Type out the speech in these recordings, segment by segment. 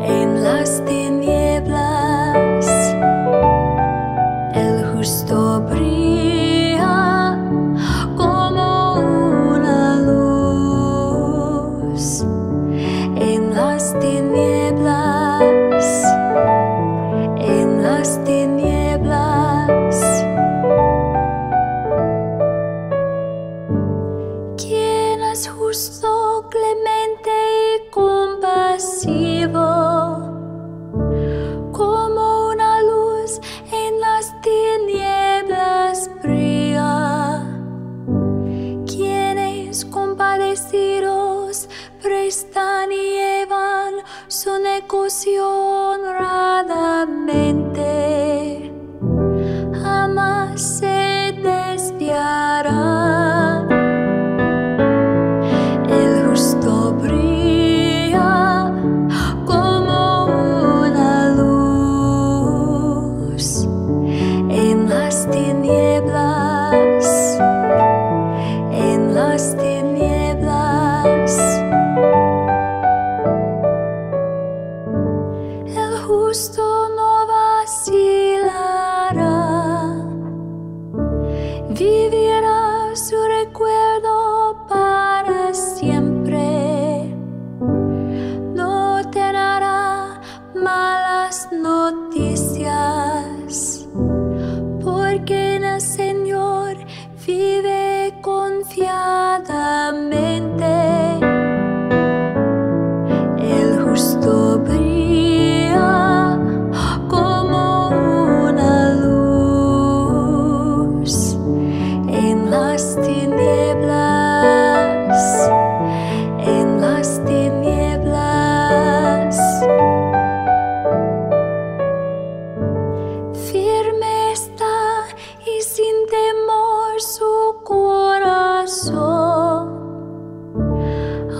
en las tinieblas. El justo brilla como una luz en las tinieblas, en las tinieblas. ¿Quién es justo, clemente y compasivo? Como una luz en las tinieblas brilla. Quienes compadecidos prestan y llevan su negocio honradamente. Jamás se desviará. Justo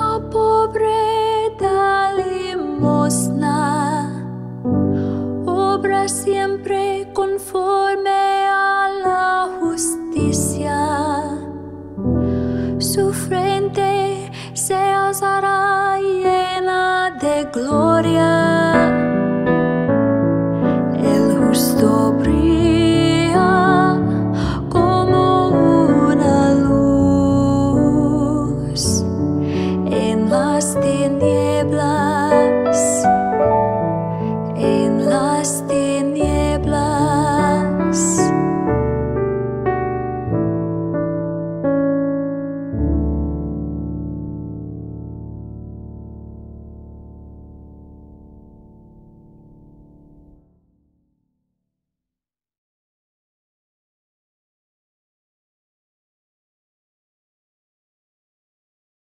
A pobre da limosna, obra siempre conforme a la justicia. Su frente se alzará llena de gloria. blood.